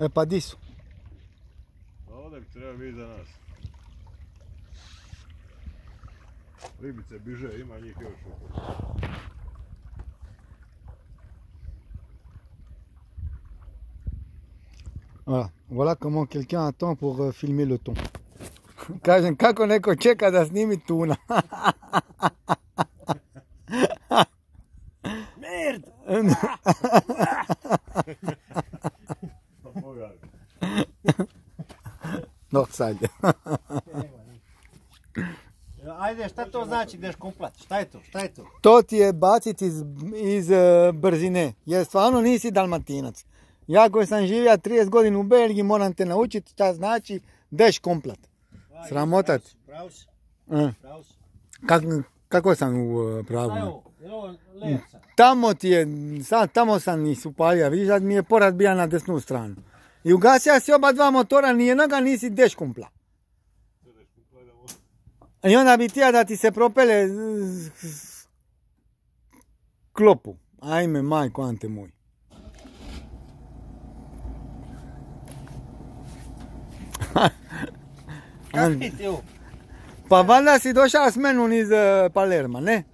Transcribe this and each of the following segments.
E pa di su? Pa ovdje bi treba biti za nas. Ribice biže, ima njih još oko. Voilà, voilà comment quelqu'un attend pour euh, filmer le thon. Kažem, kako neko čeka da snimi tuna. Sad. Ajde, šta to znači ideš komplat? Šta je to? Šta je to? To ti je baciti iz, iz e, brzine, jer stvarno nisi dalmatinac. Ja koji sam živio 30 godina u Belgiji moram te naučiti šta znači deš komplet. Sramotat. Si, E, pravo si. kak, kako sam u e, pravu? Tamo ti je, sad tamo sam upalio, vidiš da mi je porat bija na desnu stranu. I ugasio si oba dva motora, nijednoga nisi deš kumpla. I onda bi tija da ti se propele z- z- klopu. Ajme, majko, ante moj. Kakvi ti ovo? Pa valjda si došao s menom iz e, Palerma, ne?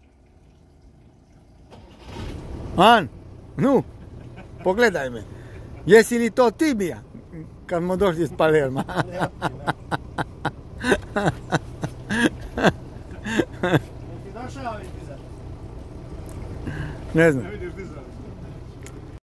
An, nu, pogledaj me. Jesi li to ti bija? Kad smo došli iz Palerma. Ne znam.